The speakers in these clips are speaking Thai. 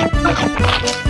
ハハハハ!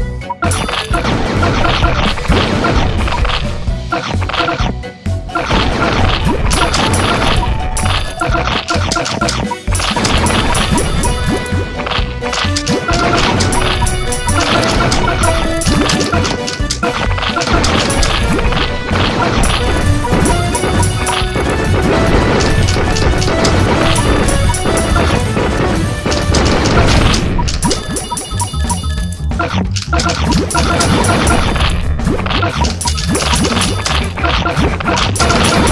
Let's go.